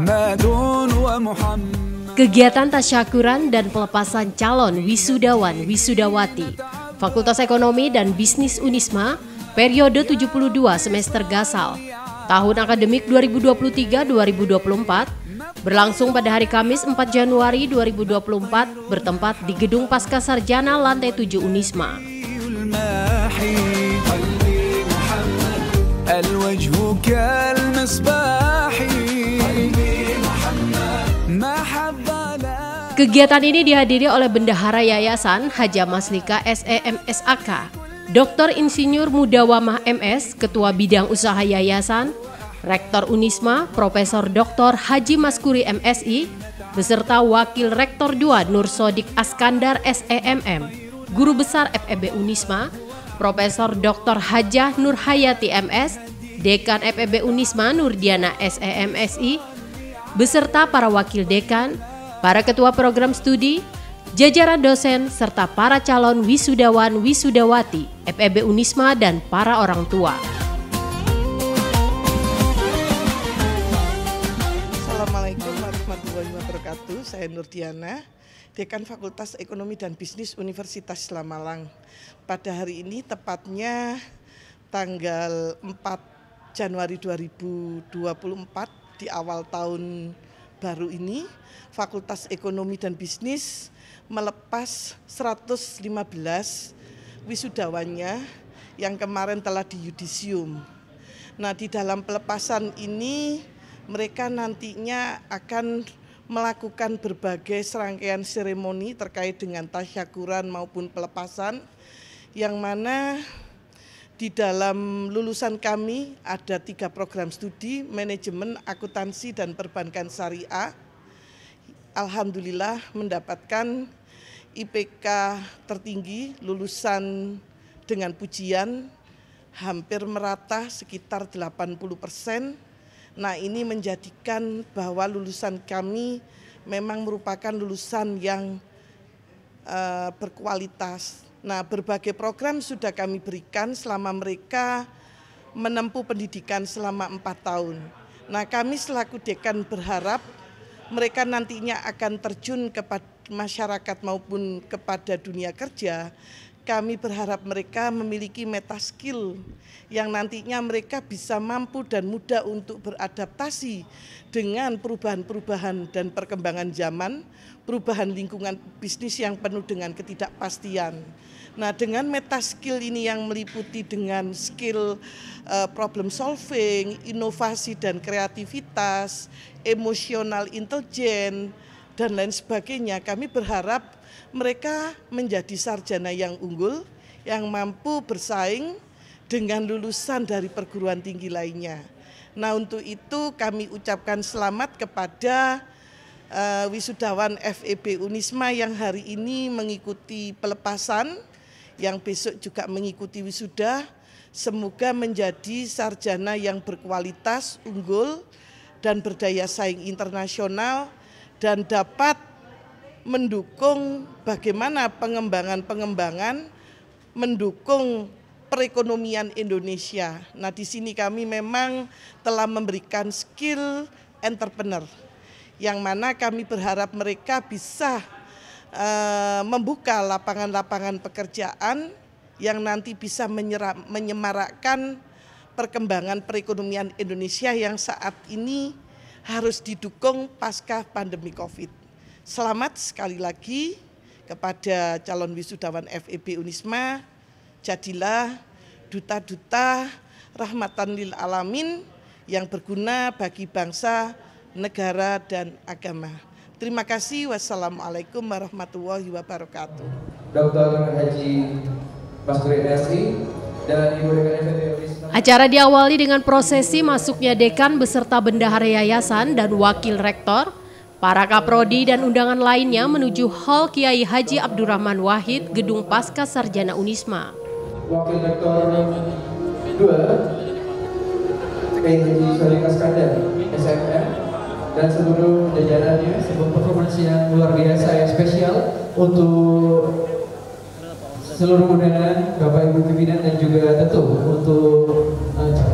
أحمد ومحمد Kegiatan tasyakuran dan pelepasan calon wisudawan wisudawati Fakultas Ekonomi dan Bisnis Unisma periode 72 semester Gasal tahun akademik 2023-2024 berlangsung pada hari Kamis 4 Januari 2024 bertempat di Gedung Pasca Sarjana lantai 7 Unisma. الماحي قلبي محمد الوجه كالمصباح Kegiatan ini dihadiri oleh Bendahara Yayasan Haja Maslika SEMSAK, Dr. Insinyur Mudawamah MS, Ketua Bidang Usaha Yayasan, Rektor Unisma, Profesor Dr. Haji Maskuri MSI, beserta Wakil Rektor 2 Nur Sodik Askandar SEMM, Guru Besar FEB Unisma, Profesor Dr. Hajah Nur Hayati MS, Dekan FEB Unisma Nurdiana SEMSI, beserta para wakil dekan, para ketua program studi, jajaran dosen, serta para calon wisudawan wisudawati FEB Unisma dan para orang tua. Assalamualaikum warahmatullahi wabarakatuh. Saya Nurdiana, Dekan Fakultas Ekonomi dan Bisnis Universitas Islam Malang. Pada hari ini tepatnya tanggal 4 Januari 2024 di awal tahun baru ini Fakultas Ekonomi dan Bisnis melepas 115 wisudawannya yang kemarin telah di yudisium. Nah, di dalam pelepasan ini mereka nantinya akan melakukan berbagai serangkaian seremoni terkait dengan tasyakuran maupun pelepasan yang mana di dalam lulusan kami ada tiga program studi manajemen, akuntansi, dan perbankan syariah. Alhamdulillah mendapatkan IPK tertinggi lulusan dengan pujian hampir merata sekitar 80 persen. Nah ini menjadikan bahwa lulusan kami memang merupakan lulusan yang uh, berkualitas. Nah berbagai program sudah kami berikan selama mereka menempuh pendidikan selama empat tahun. Nah kami selaku dekan berharap mereka nantinya akan terjun kepada masyarakat maupun kepada dunia kerja kami berharap mereka memiliki meta skill yang nantinya mereka bisa mampu dan mudah untuk beradaptasi dengan perubahan-perubahan dan perkembangan zaman, perubahan lingkungan bisnis yang penuh dengan ketidakpastian. Nah, dengan meta skill ini yang meliputi dengan skill uh, problem solving, inovasi dan kreativitas, emosional intelijen dan lain sebagainya, kami berharap mereka menjadi sarjana yang unggul yang mampu bersaing dengan lulusan dari perguruan tinggi lainnya. Nah untuk itu kami ucapkan selamat kepada uh, wisudawan FEB Unisma yang hari ini mengikuti pelepasan, yang besok juga mengikuti wisuda. Semoga menjadi sarjana yang berkualitas, unggul, dan berdaya saing internasional, dan dapat mendukung bagaimana pengembangan-pengembangan mendukung perekonomian Indonesia. Nah, di sini kami memang telah memberikan skill entrepreneur yang mana kami berharap mereka bisa uh, membuka lapangan-lapangan pekerjaan yang nanti bisa menyerap, menyemarakkan perkembangan perekonomian Indonesia yang saat ini harus didukung pasca pandemi Covid. Selamat sekali lagi kepada calon wisudawan FEB Unisma, jadilah duta-duta rahmatan lil alamin yang berguna bagi bangsa, negara, dan agama. Terima kasih. Wassalamualaikum warahmatullahi wabarakatuh. Dr. Haji Maskuri SI dan Ibu Dekan FEB Unisma. Acara diawali dengan prosesi masuknya dekan beserta bendahara yayasan dan wakil rektor Para kaprodi dan undangan lainnya menuju Hall Kiai Haji Abdurrahman Wahid, Gedung Pasca Sarjana Unisma. Wakil Rektor 2 Kiai Haji Solik Askandar SMM dan seluruh jajarannya sebuah performance yang luar biasa yang spesial untuk seluruh undangan Bapak Ibu pimpinan dan juga tentu untuk uh,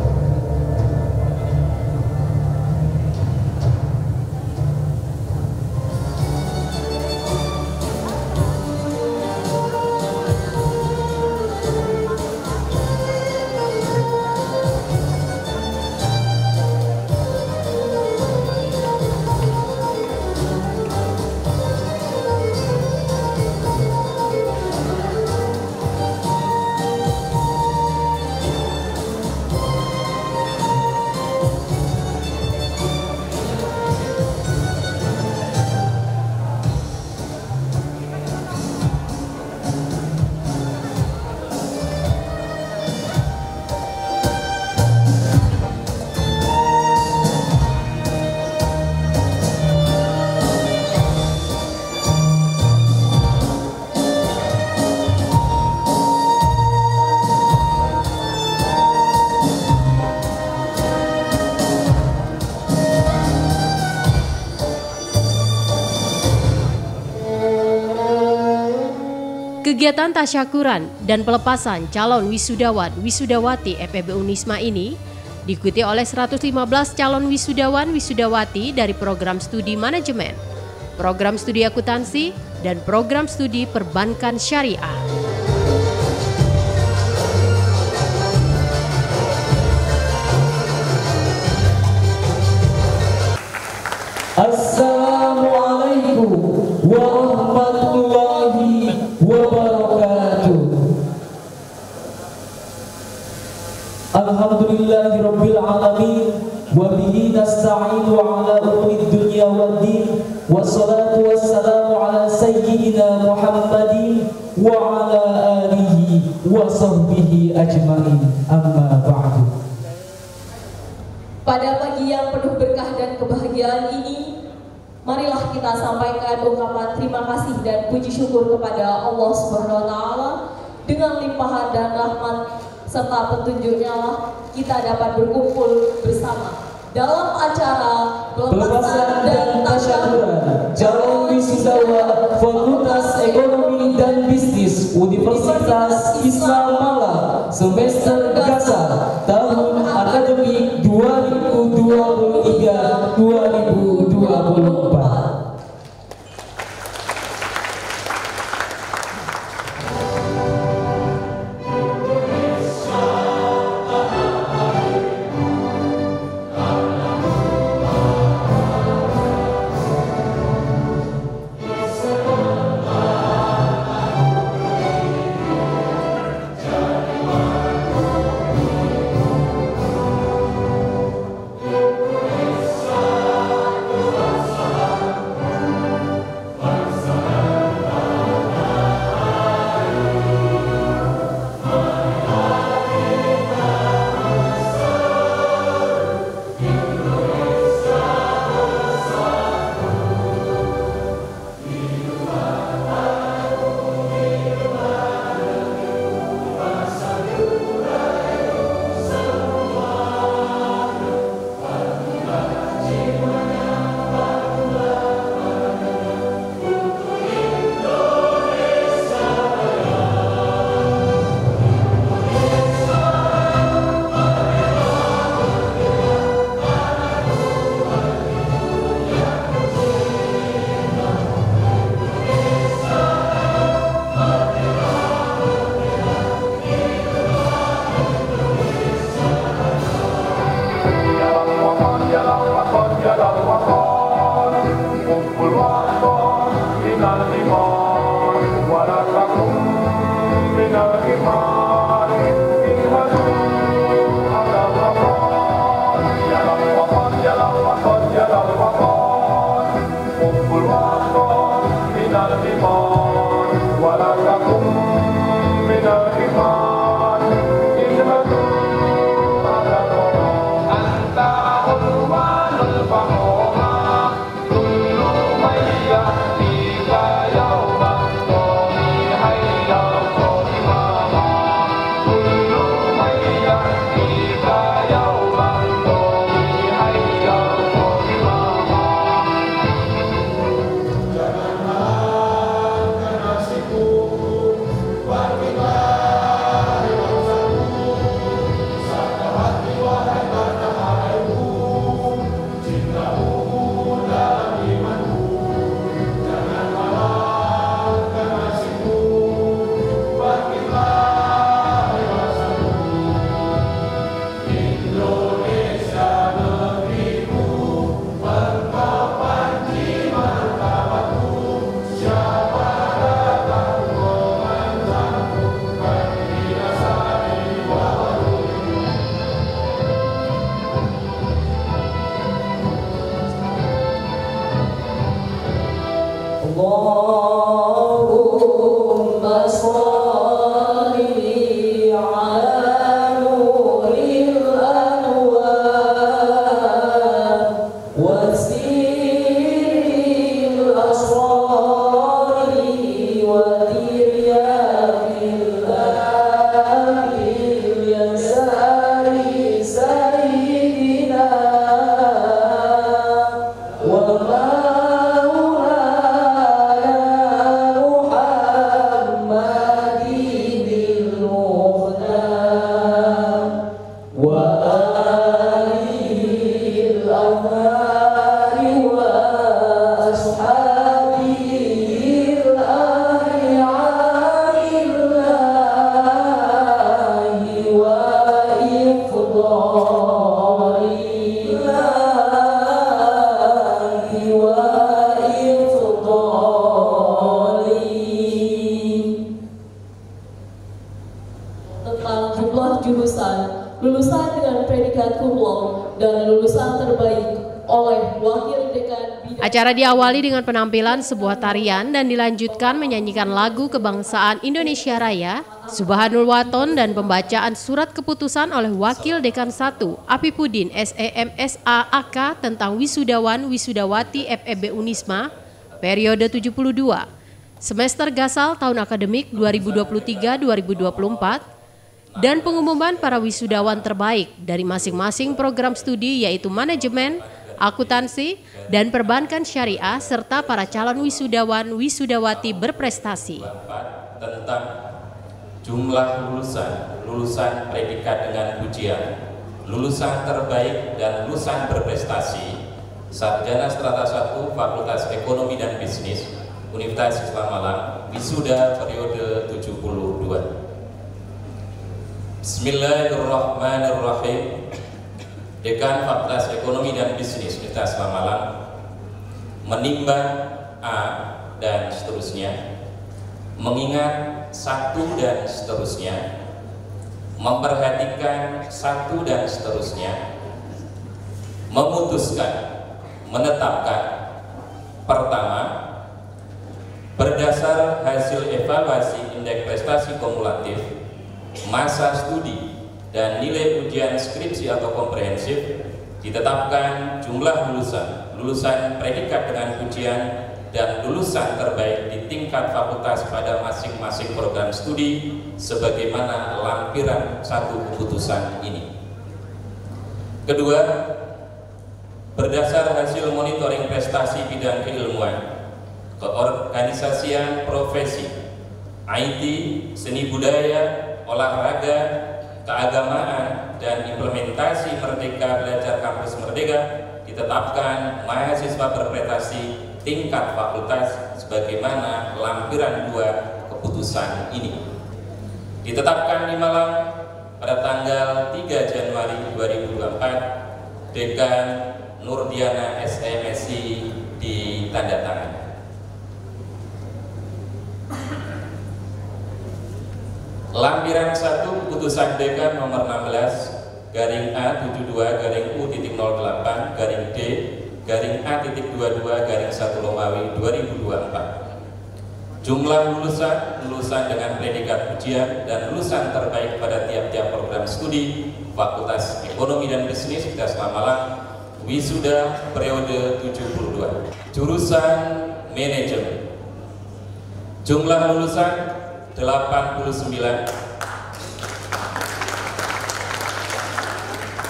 Kegiatan tasyakuran dan pelepasan calon wisudawan wisudawati FEB Unisma ini diikuti oleh 115 calon wisudawan wisudawati dari program studi manajemen, program studi akuntansi, dan program studi perbankan syariah. Umuri dunya waddin wassalatu wassalamu ala sayyidina Muhammadin wa ala alihi wa sahbihi ajmain. Amma ba'du. Pada pagi yang penuh berkah dan kebahagiaan ini, marilah kita sampaikan ungkapan terima kasih dan puji syukur kepada Allah Subhanahu wa taala. Dengan limpahan dan rahmat serta petunjuknya kita dapat berkumpul bersama dalam acara Pelepasan dan tasyakuran calon wisudawa Fakultas Ekonomi dan Bisnis Universitas Islam Malang semester Gasa tahun akademik 2023-2024. Sunday morning. cristã Acara diawali dengan penampilan sebuah tarian dan dilanjutkan menyanyikan lagu kebangsaan Indonesia Raya, Subhanul Waton dan pembacaan surat keputusan oleh Wakil Dekan 1 Apipudin SEMSA AK tentang wisudawan wisudawati FEB Unisma periode 72 semester gasal tahun akademik 2023-2024 dan pengumuman para wisudawan terbaik dari masing-masing program studi yaitu manajemen, akuntansi, dan perbankan syariah serta para calon wisudawan wisudawati berprestasi. tentang jumlah lulusan, lulusan predikat dengan pujian, lulusan terbaik dan lulusan berprestasi, sarjana strata 1 Fakultas Ekonomi dan Bisnis, Universitas Islam Malang, wisuda periode 72. Bismillahirrahmanirrahim. Dekan Fakultas Ekonomi dan Bisnis Universitas Malang menimbang A dan seterusnya, mengingat satu dan seterusnya, memperhatikan satu dan seterusnya, memutuskan, menetapkan pertama berdasar hasil evaluasi indeks prestasi kumulatif masa studi dan nilai ujian skripsi atau komprehensif ditetapkan jumlah lulusan lulusan predikat dengan ujian dan lulusan terbaik di tingkat fakultas pada masing-masing program studi sebagaimana lampiran satu keputusan ini. Kedua, berdasar hasil monitoring prestasi bidang keilmuan, keorganisasian profesi, IT, seni budaya, olahraga, keagamaan, dan implementasi Merdeka Belajar Kampus Merdeka ditetapkan mahasiswa berprestasi tingkat fakultas sebagaimana lampiran dua keputusan ini. Ditetapkan di Malang pada tanggal 3 Januari 2024 Dekan Nurdiana SMSI ditandatangani. Lampiran 1 Keputusan Dekan nomor 16 garing A 72 garing U titik 08 garing D garing A titik 22 garing 1 Romawi 2024 Jumlah lulusan, lulusan dengan predikat ujian dan lulusan terbaik pada tiap-tiap program studi Fakultas Ekonomi dan Bisnis kita Malang Wisuda periode 72 Jurusan Manajemen. Jumlah lulusan 89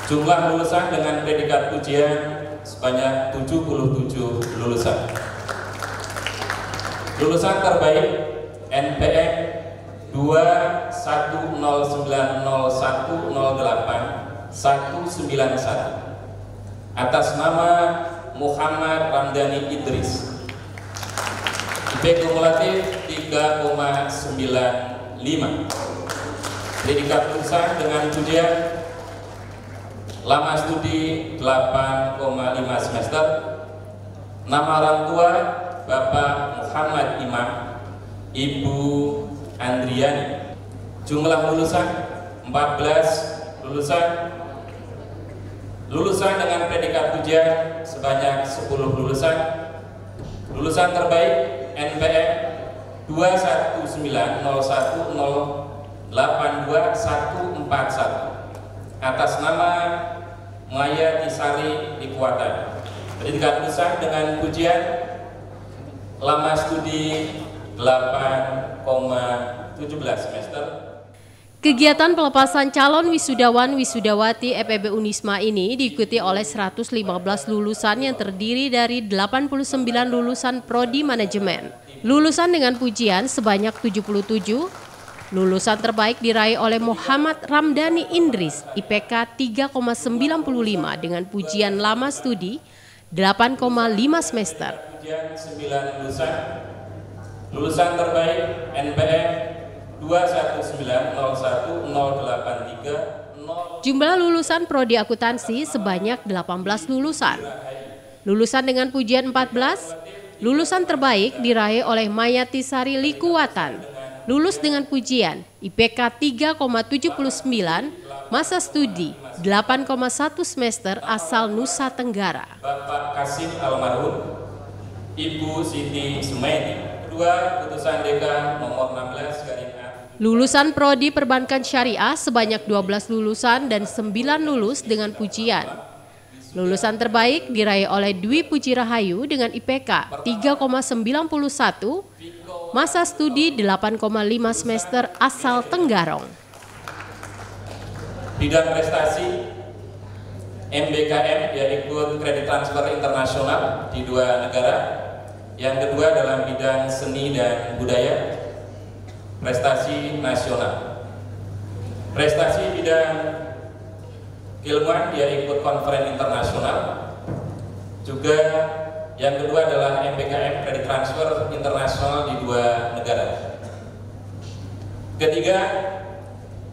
Jumlah lulusan dengan predikat ujian sebanyak 77 lulusan. Lulusan terbaik NPM 210108108 atas nama Muhammad Ramdhani Idris kumulatif 3,95 Predikat lulusan dengan ujian Lama studi 8,5 semester. Nama orang tua Bapak Muhammad Imam Ibu Andriani. Jumlah lulusan 14 lulusan. Lulusan dengan predikat ujian sebanyak 10 lulusan. Lulusan terbaik NPM 21901082141 atas nama Maya Tisari Dikuatan. Pendidikan lulusan dengan pujian lama studi 8,17 semester Kegiatan pelepasan calon wisudawan wisudawati EPB Unisma ini diikuti oleh 115 lulusan yang terdiri dari 89 lulusan prodi manajemen. Lulusan dengan pujian sebanyak 77, lulusan terbaik diraih oleh Muhammad Ramdhani Indris IPK 3,95 dengan pujian lama studi 8,5 semester. Pujian 9 lulusan, lulusan terbaik NPM Jumlah lulusan prodi akuntansi sebanyak 18 lulusan. Lulusan dengan pujian 14, lulusan terbaik diraih oleh Mayati Sari Likuwatan. Lulus dengan pujian IPK 3,79, Masa studi 8,1 semester asal Nusa Tenggara. Bapak Kasim Almarhum, Ibu Siti Sumaidi. Kedua, putusan dekan nomor 16 garing A. Lulusan prodi perbankan syariah sebanyak 12 lulusan dan 9 lulus dengan pujian. Lulusan terbaik diraih oleh Dwi Puji Rahayu dengan IPK 3,91, masa studi 8,5 semester asal Tenggarong. Bidang prestasi MBKM ikut kredit transfer internasional di dua negara. Yang kedua dalam bidang seni dan budaya, prestasi nasional. Prestasi bidang ilmuwan dia ikut konferen internasional. Juga yang kedua adalah MBKM kredit transfer internasional di dua negara. Ketiga,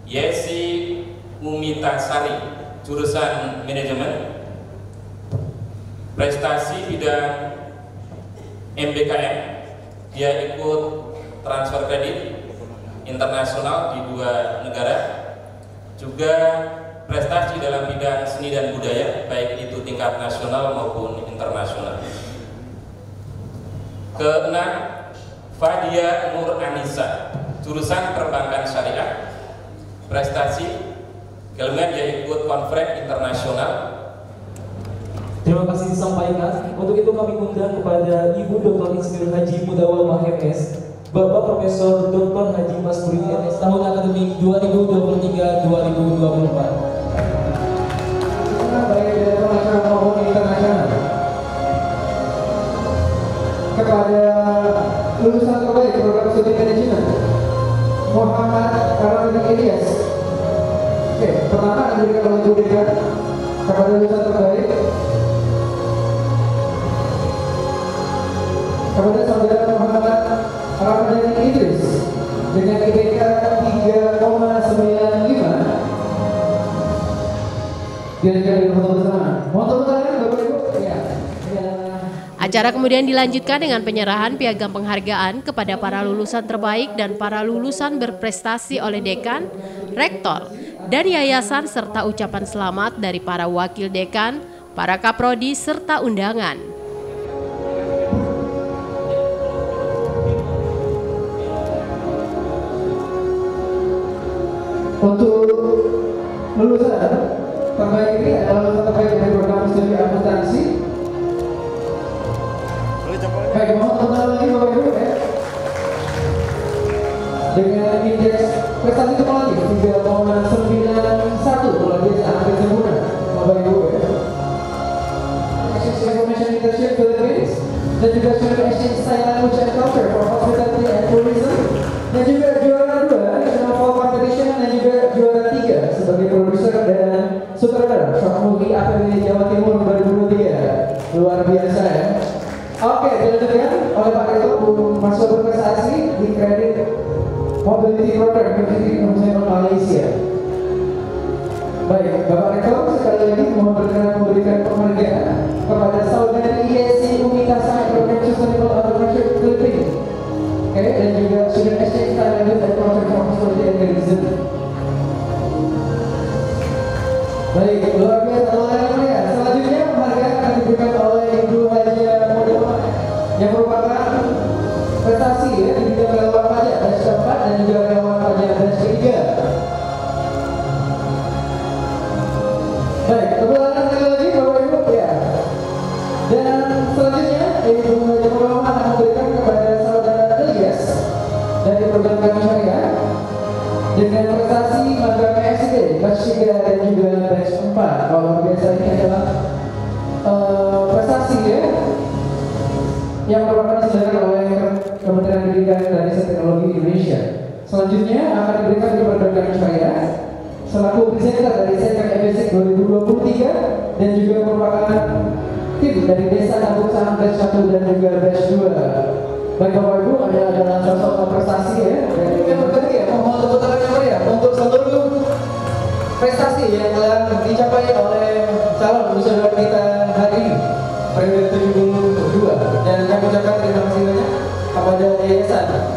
Yesi Mumita Sari, jurusan manajemen, prestasi bidang MBKM, dia ikut transfer kredit internasional di dua negara, juga prestasi dalam bidang seni dan budaya, baik itu tingkat nasional maupun internasional. Keenam, Fadia Nur Anissa, jurusan perbankan syariah, prestasi Kemudian dia ikut konferen internasional. Terima kasih disampaikan. Untuk itu kami undang kepada Ibu Dr. Insinyur Haji Mudawal MS, Bapak Profesor Dr. Haji Mas Budi MS tahun akademik 2023-2024. Baik dari nasional maupun internasional. Kepada lulusan terbaik program studi manajemen Muhammad Karani Ilyas Oke, pertama akan diberikan Bu Dekan kepada lulusan terbaik kepada saudara Muhammad Ramadhani Idris. Dengan IPK 3,95 Kira-kira di foto bersama. Adalah Acara kemudian dilanjutkan dengan penyerahan piagam penghargaan kepada para lulusan terbaik dan para lulusan berprestasi oleh dekan, rektor, dan yayasan serta ucapan selamat dari para wakil dekan, para kaprodi serta undangan. Lulusan terbaik ini adalah lulusan terbaik dari program studi akuntansi. Baik, mohon tangan lagi Bapak Ibu ya. Dengan indeks prestasi kumulatif 3,91 luar biasa hampir sempurna Bapak Ibu ya. Exchange Information Internship Philippines dan juga Student Exchange Sign Language and Culture for berprestasi di kredit Mobility Program University Nasional Malaysia. Baik, Bapak Rektor sekali lagi mohon berkenan memberikan penghargaan kepada saudari ISC Umita Sai Program Sustainable Entrepreneurship Philippines. Oke, dan juga Student Exchange Thailand dan Project Hospitality and Tourism. Baik, luar biasa luar Selanjutnya akan diberikan kepada kami syariah selaku presenter dari Sekret EBSIK 2023 dan juga merupakan tim dari Desa Kampung Saham batch 1 dan juga batch 2. Baik Bapak Ibu, ada adalah sosok prestasi ya. Dan yang ketiga, mohon tepuk tangan yang meriah untuk seluruh prestasi yang telah dicapai oleh calon lulusan kita hari ini periode 72 dan kami ucapkan terima kasih banyak kepada yayasan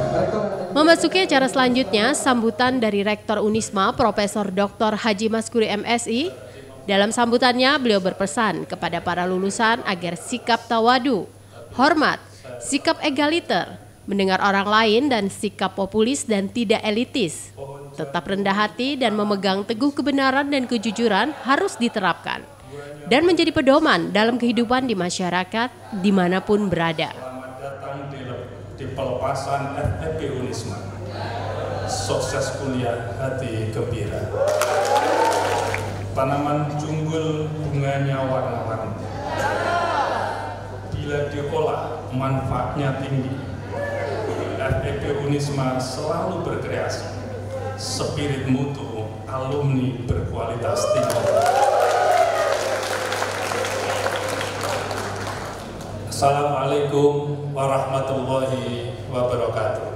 Memasuki acara selanjutnya, sambutan dari Rektor Unisma Profesor Dr. Haji Maskuri MSI. Dalam sambutannya, beliau berpesan kepada para lulusan agar sikap tawadu, hormat, sikap egaliter, mendengar orang lain dan sikap populis dan tidak elitis. Tetap rendah hati dan memegang teguh kebenaran dan kejujuran harus diterapkan dan menjadi pedoman dalam kehidupan di masyarakat di mana pun berada. Di, pelepasan FFP Unisma. Sukses kuliah hati gembira. Tanaman junggul bunganya warna-warni. Bila diolah manfaatnya tinggi. FFP Unisma selalu berkreasi. Spirit mutu alumni berkualitas tinggi. Assalamualaikum warahmatullahi wabarakatuh.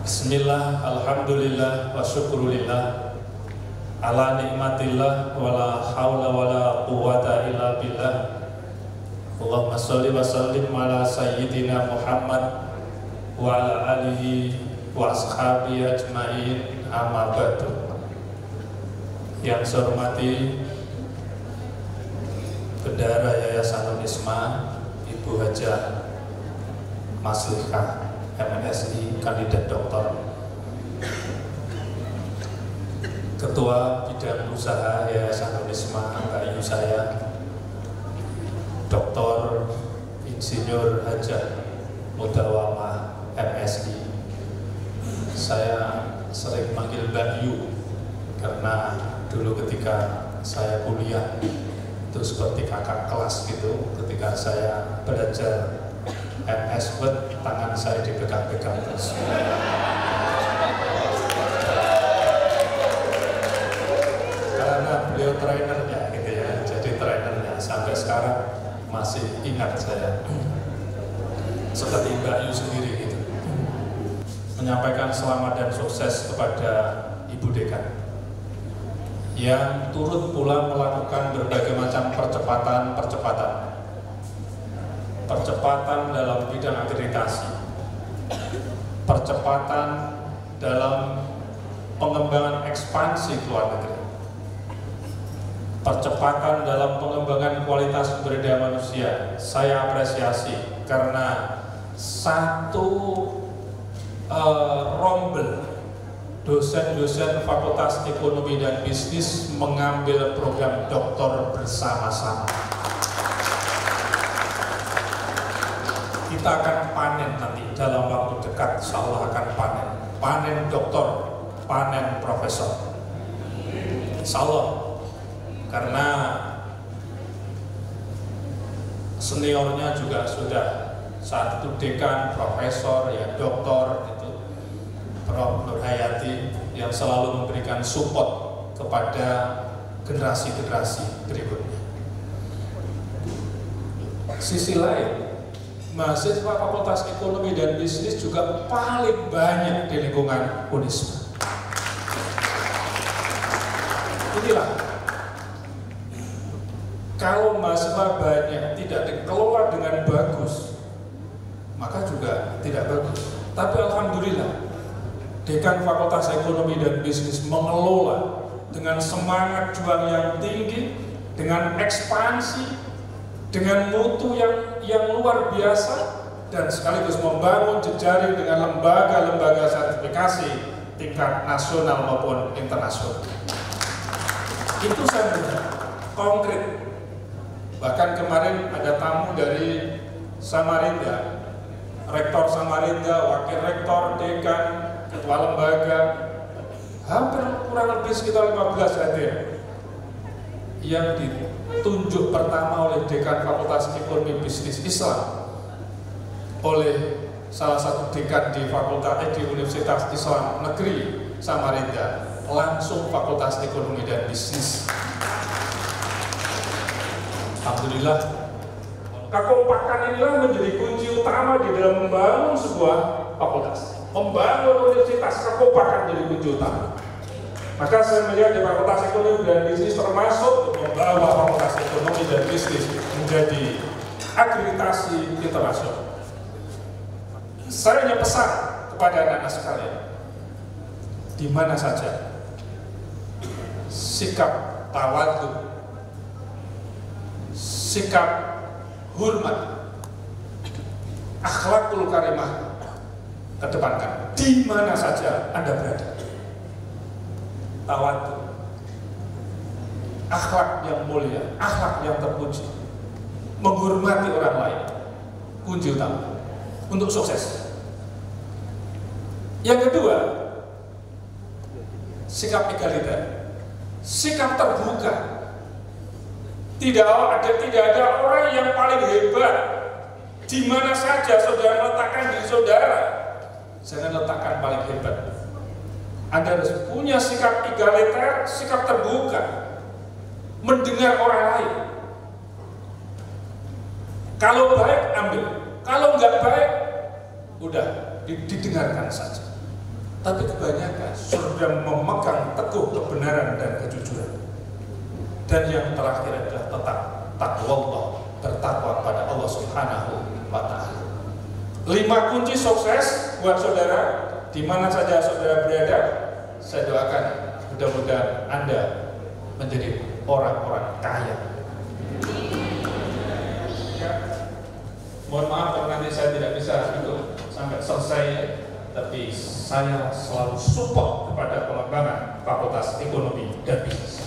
Bismillah, alhamdulillah, wa syukurulillah Ala nikmatillah, wa la hawla wa la quwata illa billah. Allahumma salli wa sallim ala sayyidina Muhammad Wa ala alihi wa ashabi ajma'in. Amma Yang saya hormati Bendara Yayasan Unisma Ibu Haja Maslika MNSI kandidat doktor Ketua Bidang Usaha Yayasan Unisma Mbak Ayu saya Dr. Insinyur Haja Mudawama MSI Saya sering manggil Mbak Yu karena dulu ketika saya kuliah itu seperti kakak kelas gitu. Ketika saya belajar MS Word tangan saya dipegang-pegang terus. Karena beliau trainernya gitu ya. Jadi trainernya sampai sekarang masih ingat saya. Seperti Mbak Yu sendiri gitu. Menyampaikan selamat dan sukses kepada Ibu Dekan yang turut pula melakukan berbagai macam percepatan-percepatan. Percepatan dalam bidang akreditasi, percepatan dalam pengembangan ekspansi ke luar negeri, percepatan dalam pengembangan kualitas sumber daya manusia. Saya apresiasi karena satu uh, rombel dosen-dosen Fakultas Ekonomi dan Bisnis mengambil program doktor bersama-sama. Kita akan panen nanti dalam waktu dekat, insya akan panen. Panen doktor, panen profesor. Insya Allah, karena seniornya juga sudah saat itu dekan, profesor, ya doktor, Prof. Nur Hayati yang selalu memberikan support kepada generasi-generasi berikutnya. Sisi lain, mahasiswa Fakultas Ekonomi dan Bisnis juga paling banyak di lingkungan Unisma. Inilah kalau mahasiswa banyak tidak dikelola dengan bagus, maka juga tidak bagus. Tapi alhamdulillah, Dekan Fakultas Ekonomi dan Bisnis mengelola dengan semangat juang yang tinggi, dengan ekspansi, dengan mutu yang yang luar biasa, dan sekaligus membangun jejaring dengan lembaga-lembaga sertifikasi tingkat nasional maupun internasional. Itu melihat konkret. Bahkan kemarin ada tamu dari Samarinda, Rektor Samarinda, Wakil Rektor, Dekan, Ketua Lembaga, hampir kurang lebih sekitar 15 hadir yang ditunjuk pertama oleh Dekan Fakultas Ekonomi Bisnis Islam oleh salah satu dekan di Fakultas eh, di Universitas Islam Negeri Samarinda langsung Fakultas Ekonomi dan Bisnis. Alhamdulillah. Kekompakan inilah menjadi kunci utama di dalam membangun sebuah fakultas membangun universitas kekompakan kunci utama maka saya melihat di Fakultas Ekonomi dan Bisnis termasuk membawa Fakultas Ekonomi dan Bisnis menjadi akreditasi internasional. Saya hanya pesan kepada anak-anak sekalian, di mana saja sikap tawadu, sikap hormat, akhlakul karimah kedepankan di mana saja Anda berada. Tawadu, akhlak yang mulia, akhlak yang terpuji, menghormati orang lain, kunci utama untuk sukses. Yang kedua, sikap egaliter, sikap terbuka. Tidak ada tidak ada orang yang paling hebat di mana saja saudara letakkan diri saudara. Jangan letakkan paling hebat. Anda harus punya sikap egaliter, sikap terbuka, mendengar orang lain. Kalau baik ambil, kalau nggak baik, udah didengarkan saja. Tapi kebanyakan sudah memegang teguh kebenaran dan kejujuran. Dan yang terakhir adalah tetap takwa Allah, bertakwa pada Allah Subhanahu wa taala. Lima kunci sukses buat saudara di mana saja saudara berada. Saya doakan mudah-mudahan Anda menjadi orang-orang kaya. Mohon maaf kalau nanti saya tidak bisa ikut sampai selesai, tapi saya selalu support kepada pengembangan Fakultas Ekonomi dan Bisnis.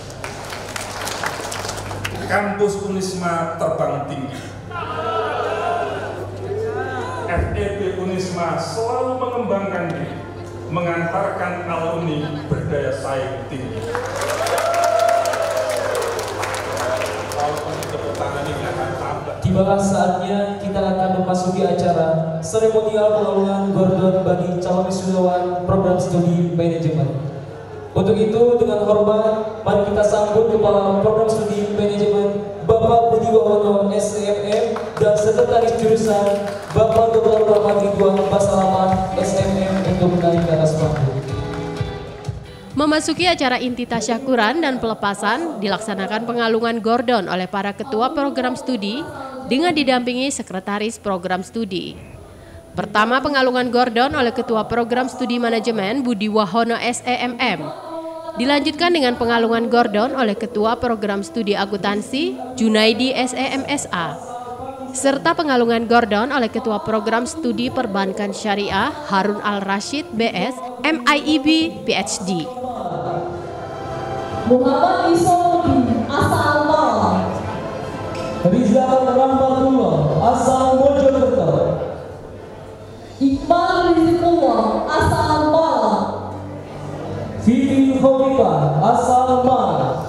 Kampus Unisma terbang tinggi. FEB Unisma selalu mengembangkan diri, mengantarkan alumni berdaya saing tinggi. Tibalah saatnya kita akan memasuki acara seremonial pengalungan Gordon bagi calon wisudawan program studi manajemen. Untuk itu dengan hormat mari kita sambut kepala program studi manajemen Bapak Budi Wahono SMM dan sekretaris jurusan Bapak Dr. Rahmat Ridwan Basalaman SMM untuk menarik ke atas panggung. Memasuki acara inti tasyakuran dan pelepasan, dilaksanakan pengalungan Gordon oleh para ketua program studi dengan didampingi sekretaris program studi. Pertama pengalungan Gordon oleh ketua program studi manajemen Budi Wahono SEMM. Dilanjutkan dengan pengalungan Gordon oleh ketua program studi akuntansi Junaidi SEMSA. Serta pengalungan Gordon oleh ketua program studi perbankan syariah Harun Al-Rashid BS MIEB PhD. Muhammad asal Malang. Rizal Rahmatullah asal Mojokerto. Iqbal Rizqullah asal Malang. Vivi Khofifah asal Malang.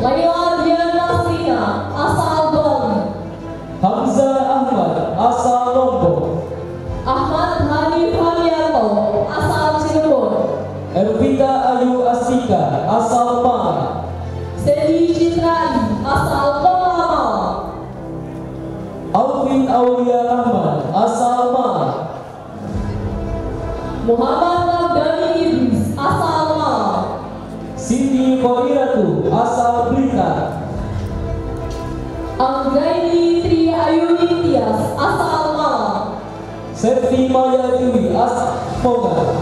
Laila Diana Sina asal asal Moga.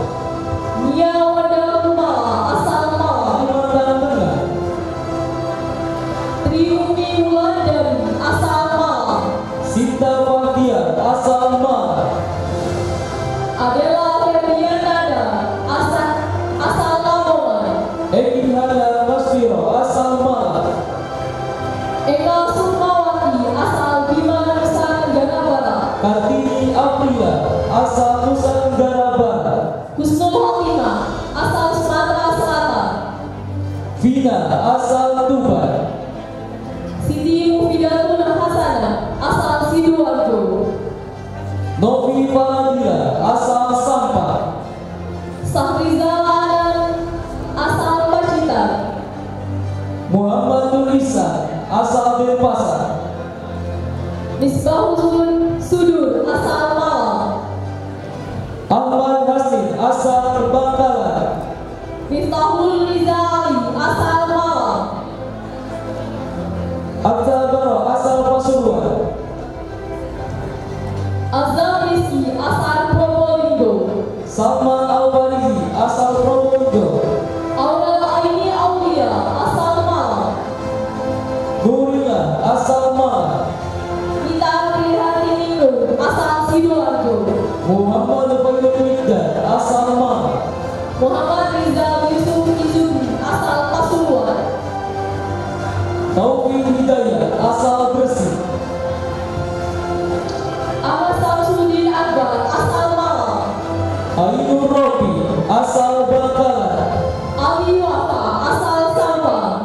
Asal Bangkalan Ali Wafa asal Sabang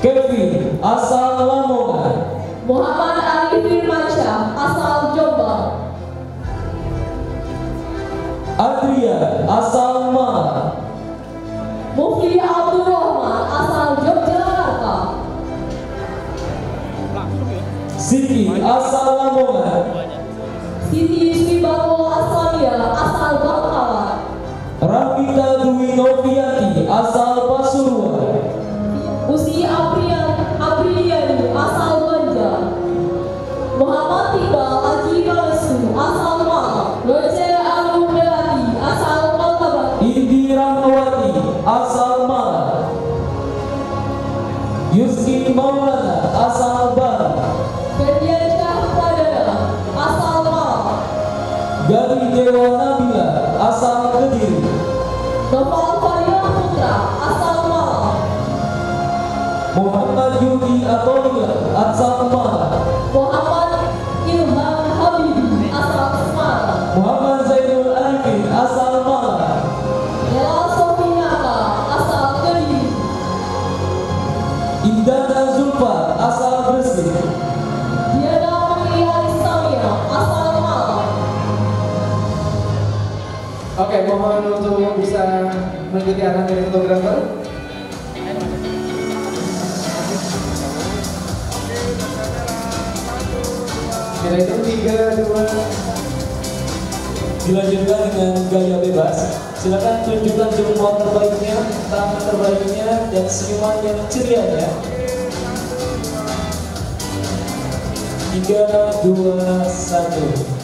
Kevin asal Lamongan. Muhammad Ali Firmansyah asal Jombang. Adria asal Malang Mufti Abdul Rahman asal Yogyakarta. Siti asal Lamongan Dewa Nabila asal Kediri Noval Faria Putra asal Malang Muhammad Yudi Atolila asal Malang Muhammad mohon untuk bisa mengikuti arahan dari fotografer. Kita hitung tiga, dua. Dilanjutkan dengan gaya bebas. Silakan tunjukkan jempol terbaiknya, tangan terbaiknya, dan senyuman yang cerianya. Tiga, dua, satu.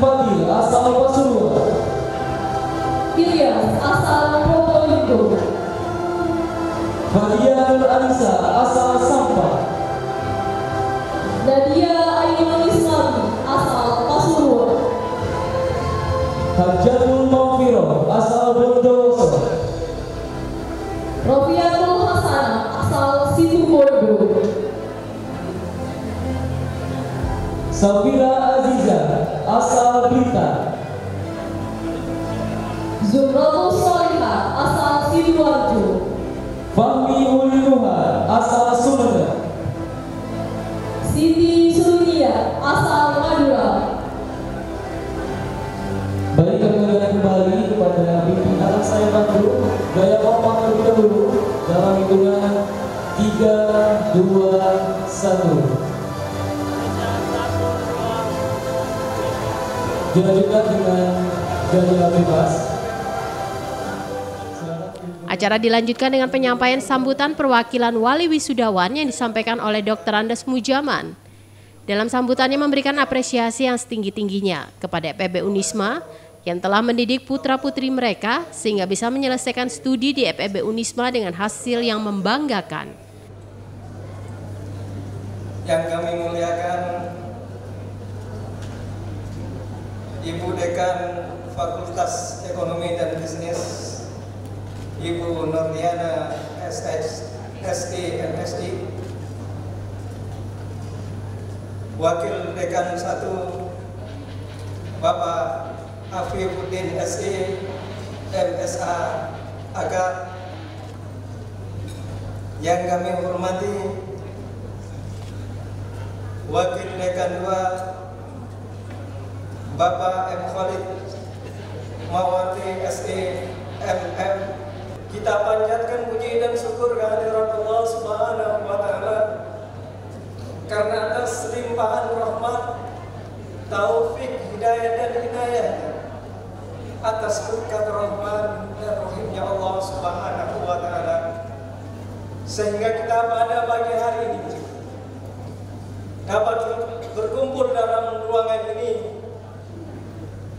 Fadil asal Pasuruan. Ilyas, asal Probolinggo. Fadia Nur Anissa asal Sampang. Nadia Ainul Islami, asal Pasuruan. Hajatul Maufiro asal Bondowoso. Rofiatul Hasanah, asal Situbondo. Safira asal Blitar. Zumratul Solihah, asal Sidoarjo. Fahmi asal Sumedang. Siti asal Madura. Baik kami kembali kepada pimpinan saya gaya kompak terlebih dahulu dalam hitungan 3, 2, 1. Dilanjutkan dengan gaya bebas. Acara dilanjutkan dengan penyampaian sambutan perwakilan wali wisudawan yang disampaikan oleh Dr. Andes Mujaman. Dalam sambutannya memberikan apresiasi yang setinggi-tingginya kepada FEB Unisma yang telah mendidik putra-putri mereka sehingga bisa menyelesaikan studi di FEB Unisma dengan hasil yang membanggakan. yang kami muliakan Ibu Dekan Fakultas Ekonomi dan Bisnis Ibu Nurliana SH, SE MSI Wakil Dekan 1 Bapak Afifuddin SE MSA Aga. Yang kami hormati Wakil Dekan 2 Bapak M. Khalid Mawati SE MM kita panjatkan puji dan syukur kehadirat Allah Subhanahu wa taala. Karena atas limpahan rahmat taufik hidayah dan inayah atas berkat rahman dan rahimnya Allah Subhanahu wa taala. Sehingga kita pada pagi hari ini dapat berkumpul dalam ruangan ini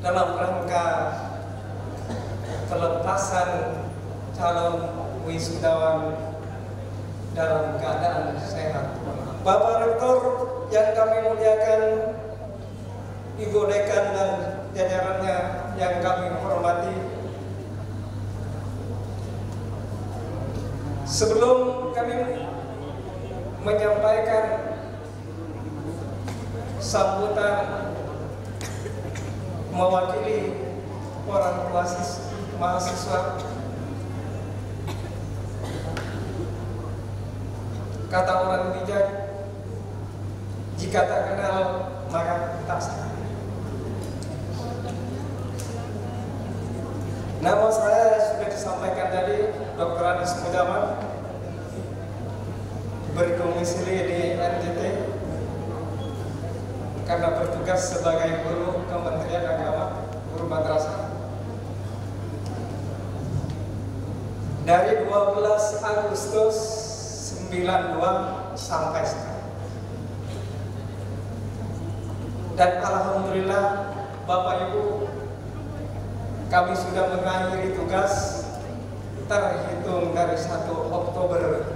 dalam rangka pelepasan calon wisudawan dalam keadaan sehat. Bapak Rektor yang kami muliakan, Ibu Dekan dan jajarannya yang kami hormati. Sebelum kami menyampaikan sambutan mewakili orang tua sis- mahasiswa kata orang bijak jika tak kenal maka tak sayang nama saya sudah disampaikan tadi Dr. Adis Mudaman berdomisili di NTT karena bertugas sebagai guru Kementerian Agama, guru madrasah. Dari 12 Agustus 92 sampai sekarang. Dan Alhamdulillah Bapak Ibu kami sudah mengakhiri tugas terhitung dari 1 Oktober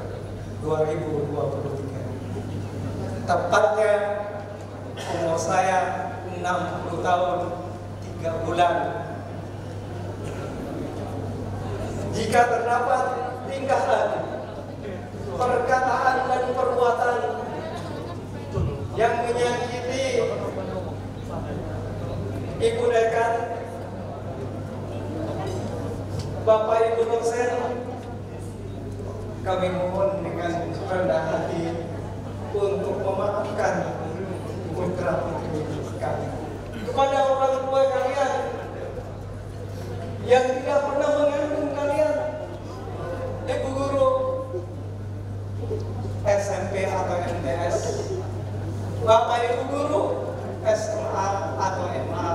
2023. Tepatnya umur saya 60 tahun 3 bulan. Jika terdapat tingkah laku, perkataan dan perbuatan yang menyakiti Ibu Dekan, Bapak Ibu dosen, kami mohon dengan rendah hati untuk memaafkan putra putri. Kepada orang tua kalian yang tidak pernah mengandung kalian, ibu guru SMP atau MTS, bapak ibu guru SMA atau MA,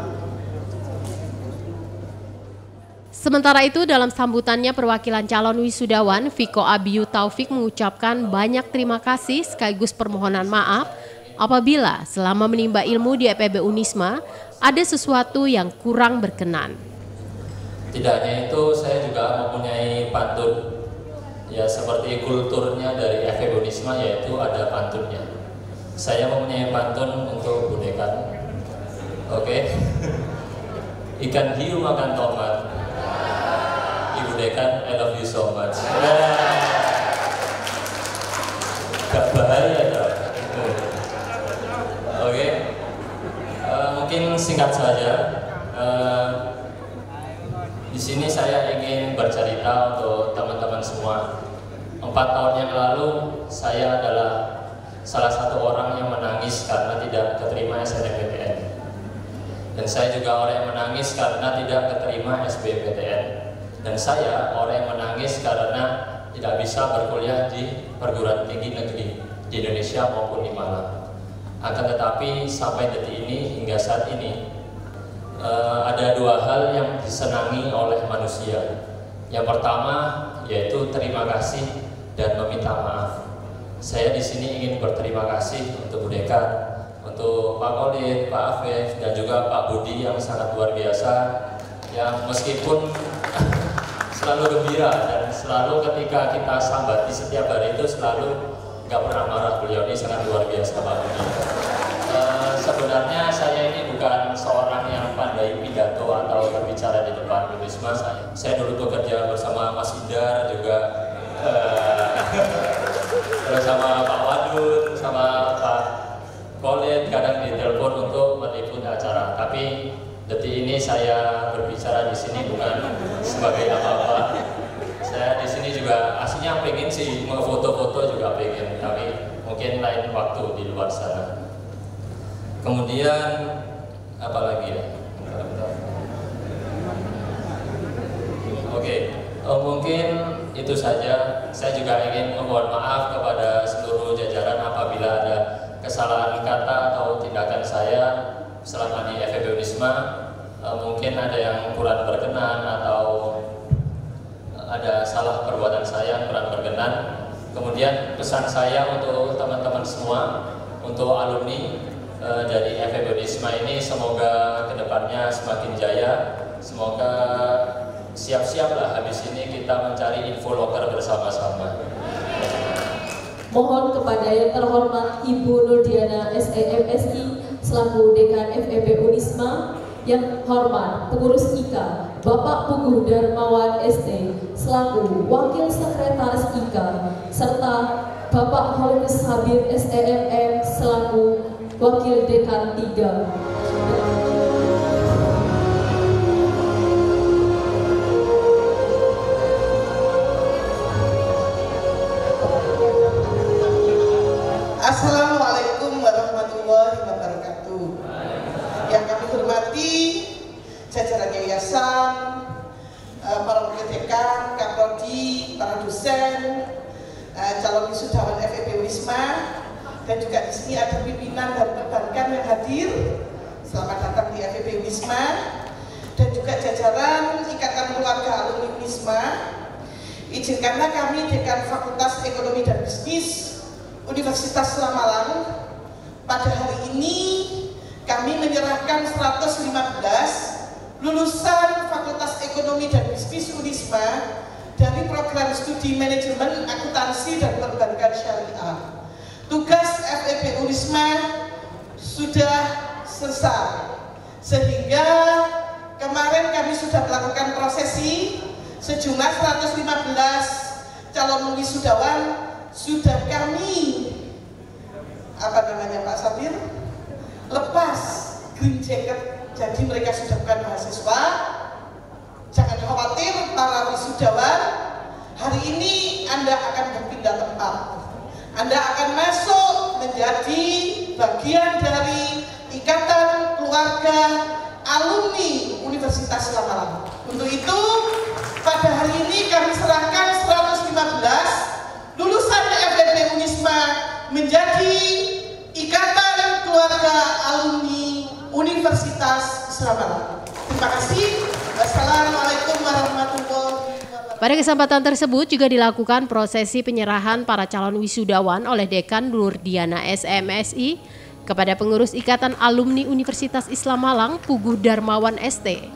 Sementara itu dalam sambutannya perwakilan calon wisudawan Viko Abiyu Taufik mengucapkan banyak terima kasih sekaligus permohonan maaf apabila selama menimba ilmu di EPB Unisma ada sesuatu yang kurang berkenan. Tidak hanya itu, saya juga mempunyai pantun. Ya seperti kulturnya dari FEB Unisma yaitu ada pantunnya. Saya mempunyai pantun untuk Bu Dekan. Oke. Ikan hiu makan tomat. Ibu Dekan, I love you so much. Gak bahaya dong. Oke. Eh, mungkin singkat saja. Eh, di sini saya ingin bercerita untuk teman-teman semua. Empat tahun yang lalu, saya adalah salah satu orang yang menangis karena tidak keterima SNMPTN. Dan saya juga orang yang menangis karena tidak keterima SBMPTN. Dan saya orang yang menangis karena tidak bisa berkuliah di perguruan tinggi negeri di Indonesia maupun di Malang. Akan tetapi sampai detik ini hingga saat ini eh, ada dua hal yang disenangi oleh manusia. Yang pertama yaitu terima kasih dan meminta maaf. Saya di sini ingin berterima kasih untuk Bu Dekan, untuk Pak Khalid, Pak Afif, dan juga Pak Budi yang sangat luar biasa yang meskipun selalu gembira dan selalu ketika kita sambat di setiap hari itu selalu nggak pernah marah beliau ini sangat luar biasa Budi. Eh, sebenarnya saya ini bukan seorang yang pandai pidato atau berbicara di depan Wisma saya. Saya dulu bekerja bersama Mas Indar juga eh, bersama Pak Wadud, sama Pak Khalid kadang ditelepon untuk meliput acara. Tapi detik ini saya berbicara di sini bukan sebagai apa-apa. Saya di sini juga aslinya pengen sih mau foto-foto juga pengen, mungkin lain waktu di luar sana. Kemudian apa lagi ya? Oke, eh, mungkin itu saja. Saya juga ingin memohon maaf kepada seluruh jajaran apabila ada kesalahan kata atau tindakan saya selama di FEB Unisma. Eh, mungkin ada yang kurang berkenan atau ada salah perbuatan saya yang kurang berkenan. Kemudian pesan saya untuk teman-teman semua, untuk alumni eh, dari FEB Unisma ini semoga ke depannya semakin jaya, semoga siap-siaplah habis ini kita mencari info loker bersama-sama. Mohon kepada yang terhormat Ibu Nurdiana SEMSI selaku Dekan FEB Unisma, yang hormat pengurus IKA Bapak Pugu Darmawan ST selaku Wakil Sekretaris IKA serta Bapak Holis Habib SEMM selaku Wakil Dekan 3. Dan juga di sini ada pimpinan dan perbankan yang hadir. Selamat datang di FEB Wisma dan juga jajaran Ikatan Keluarga Alumni Wisma. Izinkanlah kami Dekan Fakultas Ekonomi dan Bisnis Universitas Malang pada hari ini kami menyerahkan 115 lulusan Fakultas Ekonomi dan Bisnis Unisma dari program studi manajemen akuntansi dan perbankan syariah. Tugas FEB Unisma sudah selesai. Sehingga kemarin kami sudah melakukan prosesi. Sejumlah 115 calon wisudawan sudah kami apa namanya Pak Sabir lepas green jacket. Jadi mereka sudah bukan mahasiswa. Jangan khawatir para wisudawan hari ini Anda akan berpindah tempat Anda akan masuk menjadi bagian dari ikatan keluarga alumni Universitas Lamalang untuk itu pada hari ini kami serahkan 115 lulusan FEB Unisma menjadi ikatan keluarga alumni Universitas Malang. Terima kasih. Wassalamualaikum warahmatullahi wabarakatuh. Pada kesempatan tersebut juga dilakukan prosesi penyerahan para calon wisudawan oleh Dekan Nurdiana SMSI kepada pengurus Ikatan Alumni Universitas Islam Malang Puguh Darmawan ST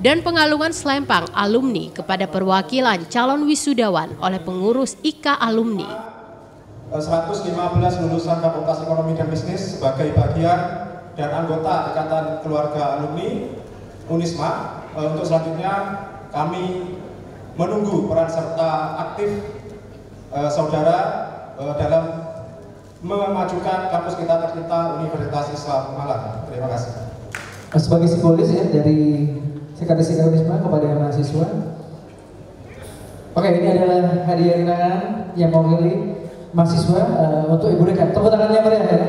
dan pengalungan selempang alumni kepada perwakilan calon wisudawan oleh pengurus IKA Alumni. 115 lulusan Fakultas Ekonomi dan Bisnis sebagai bagian dan anggota Ikatan Keluarga Alumni Unisma. Eh, Untuk selanjutnya kami menunggu peran serta aktif eh, saudara eh, dalam memajukan kampus kita tercinta Universitas Islam Malang. Terima kasih. Sebagai simbolis ya dari Sekretaris Unisma kepada mahasiswa. Oke, ini adalah hadiah ringan yang mewakili mahasiswa eh, untuk Ibu Dekan. Tepuk tangannya meriah ya.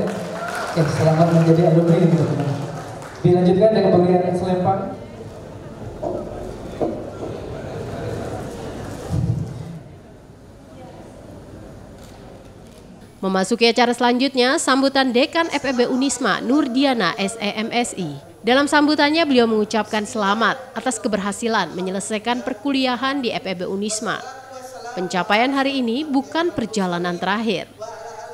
Oke, selamat menjadi alumni teman-teman. Dilanjutkan dengan pemberian selempang. Memasuki acara selanjutnya, sambutan Dekan FEB Unisma Nurdiana SEMSI. Dalam sambutannya beliau mengucapkan selamat atas keberhasilan menyelesaikan perkuliahan di FEB Unisma. Pencapaian hari ini bukan perjalanan terakhir.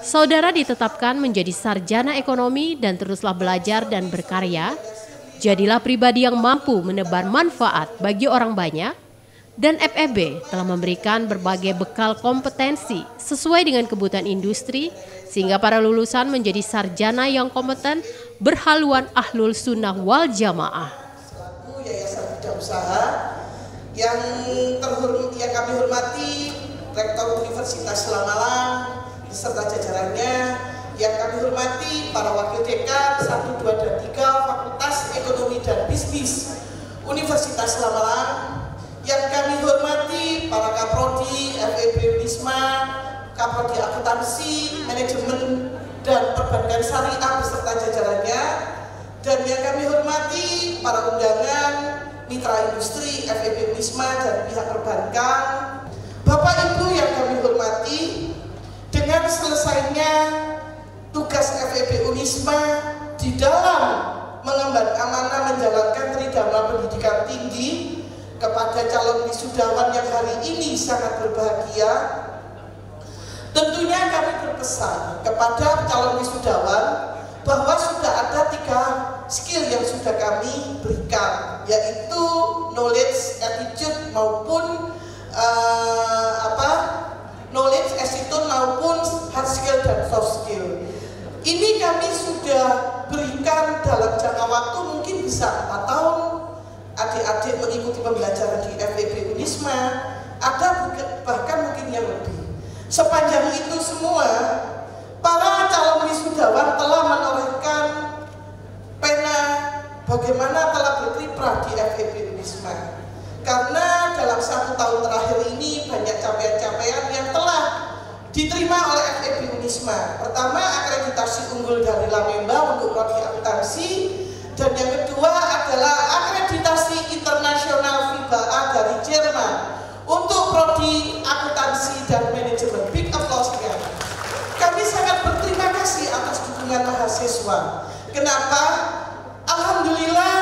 Saudara ditetapkan menjadi sarjana ekonomi dan teruslah belajar dan berkarya. Jadilah pribadi yang mampu menebar manfaat bagi orang banyak dan FEB telah memberikan berbagai bekal kompetensi sesuai dengan kebutuhan industri sehingga para lulusan menjadi sarjana yang kompeten berhaluan ahlul sunnah wal jamaah. Yayasan Bidang Usaha yang terhormat yang kami hormati Rektor Universitas Malang beserta jajarannya yang kami hormati para wakil dekan 1, 2, dan 3 Fakultas Ekonomi dan Bisnis Universitas Malang yang kami hormati para kaprodi FEB Unisma, kaprodi akuntansi, manajemen dan perbankan syariah beserta jajarannya. Dan yang kami hormati para undangan mitra industri FEB Unisma dan pihak perbankan. Bapak Ibu yang kami hormati dengan selesainya tugas FEB Unisma di dalam mengemban amanah menjalankan tridharma pendidikan tinggi kepada calon wisudawan yang hari ini sangat berbahagia tentunya kami berpesan kepada calon wisudawan bahwa sudah ada tiga skill yang sudah kami berikan yaitu knowledge, attitude maupun eh, apa knowledge, attitude maupun hard skill dan soft skill. Ini kami sudah berikan dalam jangka waktu mungkin bisa 4 tahun adik-adik mengikuti pembelajaran di FEB Unisma ada bahkan mungkin yang lebih. Sepanjang itu semua para calon wisudawan telah menorehkan pena bagaimana telah berkiprah di FEB Unisma. Karena dalam satu tahun terakhir ini banyak capaian-capaian yang telah diterima oleh FEB Unisma. Pertama akreditasi unggul dari Lamemba untuk prodi akuntansi dan yang kedua adalah akreditasi internasional FIBA dari Jerman untuk prodi akuntansi dan manajemen. Big applause ya. Kami sangat berterima kasih atas dukungan mahasiswa. Kenapa? Alhamdulillah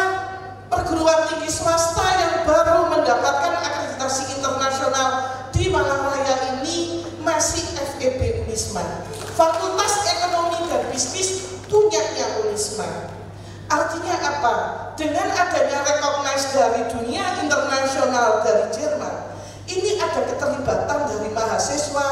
perguruan tinggi swasta yang baru mendapatkan akreditasi internasional di Malang Raya ini masih FEB Unisma. Fakultas Ekonomi dan Bisnis punyanya Unisma. Artinya apa? dengan adanya recognize dari dunia internasional dari Jerman, ini ada keterlibatan dari mahasiswa,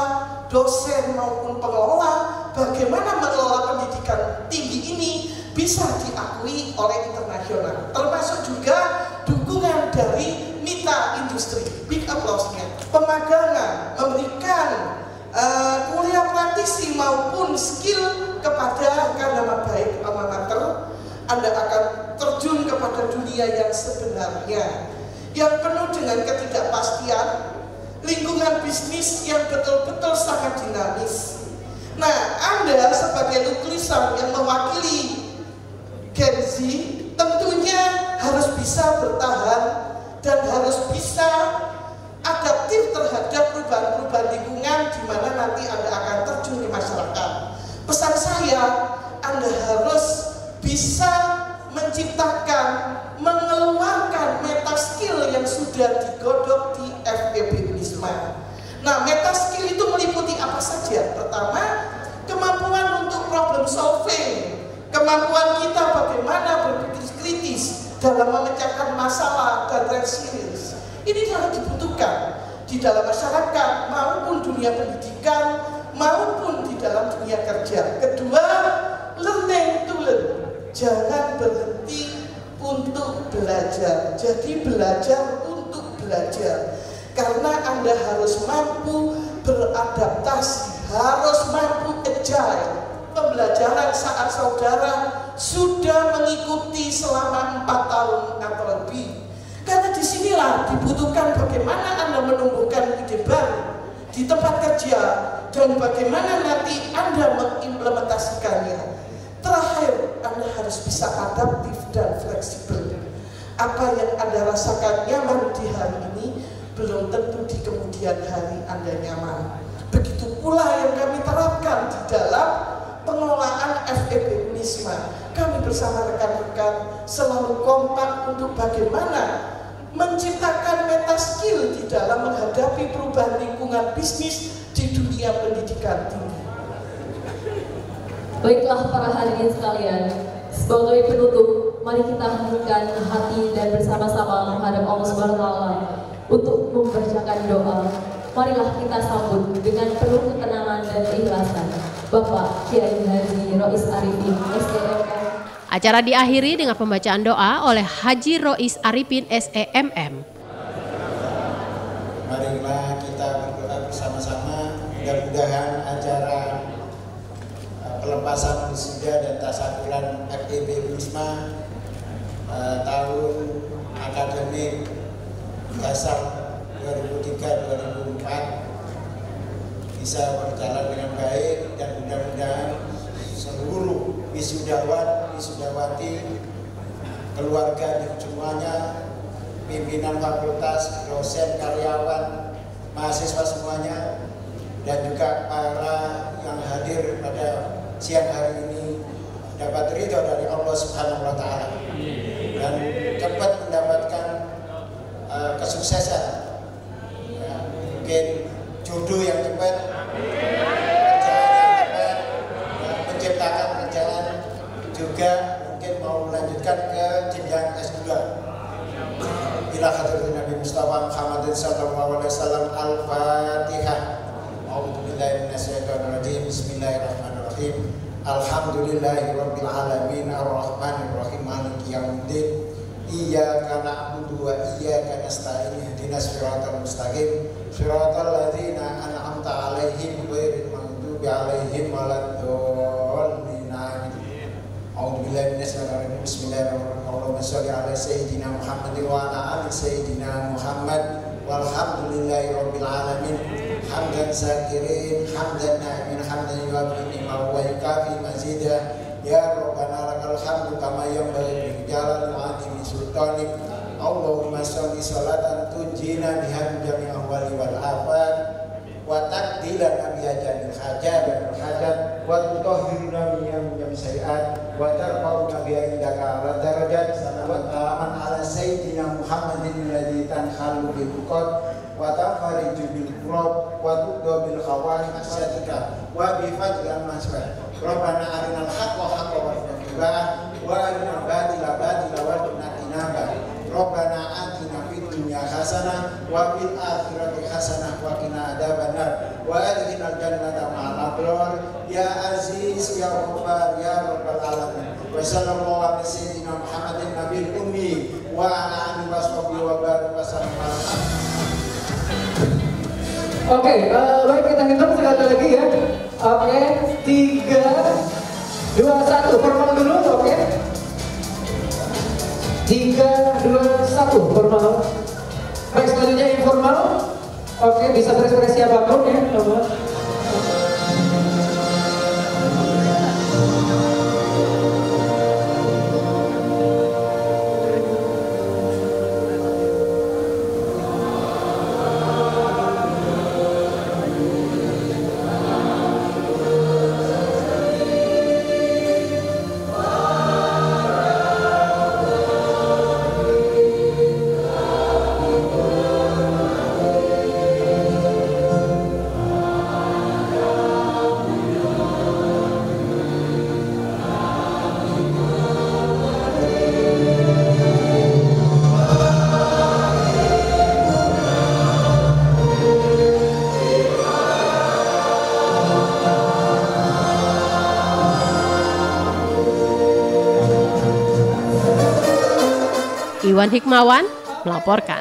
dosen maupun pengelola bagaimana mengelola pendidikan tinggi ini bisa diakui oleh internasional. Termasuk juga dukungan dari mitra industri, big applause-nya. Pemagangan, memberikan uh, kuliah praktisi maupun skill kepada nama baik alma mater, Anda akan terjun kepada dunia yang sebenarnya yang penuh dengan ketidakpastian, lingkungan bisnis yang betul-betul sangat dinamis. Nah, Anda sebagai nuklisan yang mewakili Gen Z tentunya harus bisa bertahan dan harus bisa adaptif terhadap perubahan-perubahan lingkungan di mana nanti Anda akan terjun di masyarakat. Pesan saya, Anda harus bisa menciptakan, mengeluarkan meta skill yang sudah digodok di FEB Nah, meta skill itu meliputi apa saja? Pertama, kemampuan untuk problem solving, kemampuan kita bagaimana berpikir kritis dalam memecahkan masalah dan resilience. Ini sangat dibutuhkan di dalam masyarakat maupun dunia pendidikan maupun di dalam dunia kerja. Kedua, learning to learn. Jangan berhenti untuk belajar. Jadi belajar untuk belajar. Karena Anda harus mampu beradaptasi, harus mampu agile. Pembelajaran saat saudara sudah mengikuti selama empat tahun atau lebih. Karena di sinilah dibutuhkan bagaimana Anda menumbuhkan ide baru di tempat kerja dan bagaimana nanti Anda mengimplementasikannya. Terakhir, Anda harus bisa adaptif dan fleksibel. Apa yang Anda rasakan nyaman di hari ini, belum tentu di kemudian hari Anda nyaman. Begitu pula yang kami terapkan di dalam pengelolaan FEB Unisma. Kami bersama rekan-rekan selalu kompak untuk bagaimana menciptakan meta skill di dalam menghadapi perubahan lingkungan bisnis di dunia pendidikan tinggi. Baiklah para hadirin sekalian, sebagai penutup, mari kita heningkan hati dan bersama-sama menghadap Allah Subhanahu wa untuk membacakan doa. Marilah kita sambut dengan penuh ketenangan dan keikhlasan. Bapak Kiai Haji Rois Arifin, SDMM, Acara diakhiri dengan pembacaan doa oleh Haji Rois Arifin SEMM. Marilah kita berdoa bersama-sama mudah-mudahan acara uh, pelepasan wisuda dan tasakuran FEB Wisma uh, tahun akademik dasar 2003-2004 bisa berjalan dengan baik dan mudah-mudahan seluruh wisudawan, wisudawati, keluarga dan semuanya, pimpinan fakultas, dosen, karyawan, mahasiswa semuanya, dan juga para yang hadir pada siang hari ini dapat ridho dari Allah Subhanahu wa taala. Dan cepat kesuksesan. Ya, mungkin jodoh yang cepat, kerjaan juga mungkin mau melanjutkan ke jenjang S2 ila hadratin Nabi Mustafa Muhammadin sallallahu Al-Fatihah. Minasyaitonir rajim. Bismillahirrahmanirrahim Iyyaka na'budu wa iyyaka nasta'in ihdinas siratal mustaqim. Siratal ladzina an'amta 'alaihim ghairil maghdubi 'alaihim waladdallin amin A'udzu billahi minasyaitonir Bismillahirrahmanirrahim shalli ala sayyidina Muhammad wa ala ali sayyidina Muhammad. Walhamdulillahi rabbil alamin. Hamdan zakirin hamdan na'imin hamdan yuwafi ni'ma wa yukafi mazidah ya rabbana lakal hamdu kama yanbaghi li jalali azimi sultanik Allahumma shalli salatan tunjina biha min jami'i ahwali wal afat. Wa taqdilan biha jamil hajat. Wal hajat wa tutahhiruna min jami'i sayiat. Wa tarfa'una biha indaka ala darajat. Wa ta'aman ala sayyidina Muhammadin alladhi tanhalu bil wa tafariju bil kurab wa tuqdo bil khawani wabifat wa bifadil al-masyad arinal haq wa haq wa fadibah wa arinal badila badila wa dunatinaba Rabbana atina fid dunya hasana wa fil akhirati hasana wa kina adabanar wa adhinal jannata ma'al abrar ya aziz ya rabbar ya rabbal alam, wa sallallahu alaihi Muhammadin nabiyil ummi wa ala alihi wa ala alihi washabihi wa barik wa sallam Oke, eh, baik kita hitung sekali lagi ya. Oke, tiga, dua, satu. Formal dulu, oke. Tiga, dua, satu. Formal. Baik, selanjutnya informal. Oke, bisa berekspresi apa pun ya, teman. Iwan Hikmawan melaporkan.